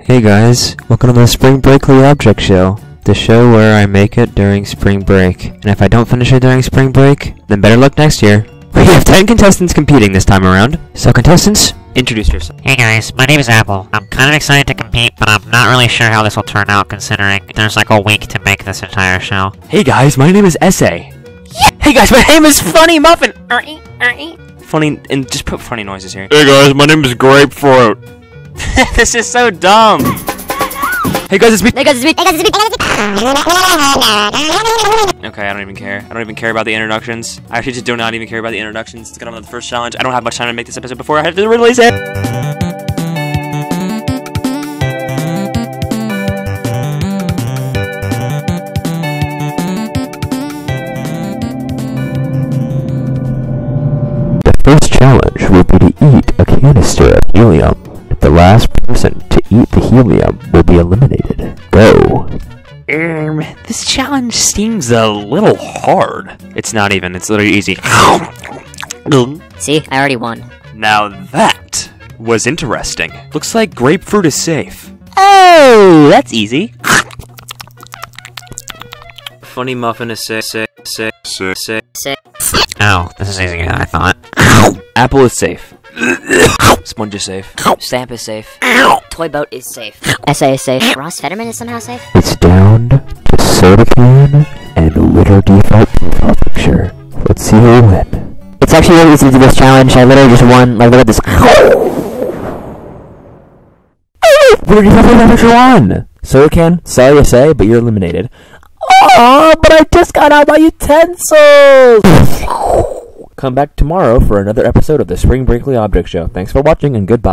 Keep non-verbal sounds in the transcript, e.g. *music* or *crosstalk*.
Hey guys, welcome to the Spring Breakly Object Show, the show where I make it during spring break. And if I don't finish it during spring break, then better luck next year. *laughs* We have 10 contestants competing this time around. So contestants, introduce yourself. Hey guys, my name is Apple. I'm kind of excited to compete, but I'm not really sure how this will turn out considering there's like a week to make this entire show. Hey guys, my name is Essay. Yeah. Hey guys, my name is Funny Muffin. Funny, and just put funny noises here. Hey guys, my name is Grapefruit. *laughs* this is so dumb. Hey guys, it's me. Hey guys, it's me. Hey guys, it's me. Hey guys, it's me. Okay, I don't even care. I don't even care about the introductions. I actually just do not even care about the introductions. Let's get on to the first challenge. I don't have much time to make this episode before I have to release it. The first challenge will be to eat a canister of helium. The last person to eat the helium will be eliminated. Go. Um, this challenge seems a little hard. It's not even. It's literally easy. *laughs* See, I already won. Now that was interesting. Looks like grapefruit is safe. Oh, That's easy. Funny muffin is safe. Safe. Safe. Sick. Safe. Sick. Oh, this is easier than I thought. *coughs* Apple is safe. Sponge is safe. Stamp is safe. Toy boat is safe. SA is safe. Ross Fetterman is somehow safe. It's down to soda can and Twitter default profile picture. Let's see who will win. It's actually really easy to do this challenge. I literally just won. Like, look at this. Twitter default profile picture won. Soda can, sorry to say, but you're eliminated. Oh, but I just got out my utensils. Come back tomorrow for another episode of the Spring Breakly Object Show. Thanks for watching and goodbye.